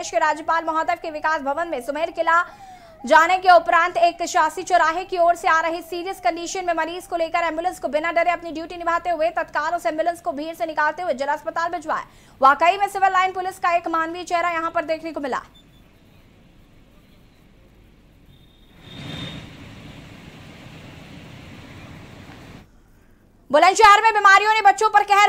प्रदेश के राज्यपाल महोदय के विकास भवन में सुमेर किला जाने के उपरांत एक शासी चौराहे की ओर से आ रही सीरियस कंडीशन में मरीज़ को लेकर एंबुलेंस को बिना डरे अपनी ड्यूटी निभाते हुए तत्काल उस एंबुलेंस को भीड़ से निकालते हुए जिला अस्पताल भिजवाया वाकई में सिविल लाइन पुलिस का एक मानवीय चेहरा यहाँ पर देखने को मिला। बुलंदशहर में बीमारियों ने बच्चों पर कहर।